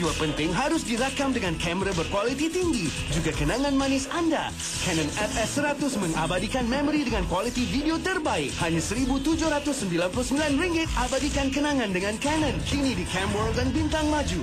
peristiwa penting harus dirakam dengan kamera berkualiti tinggi. Juga kenangan manis anda. Canon FS100 mengabadikan memori dengan kualiti video terbaik. Hanya RM1,799 abadikan kenangan dengan Canon. Kini di Camworld dan Bintang Maju.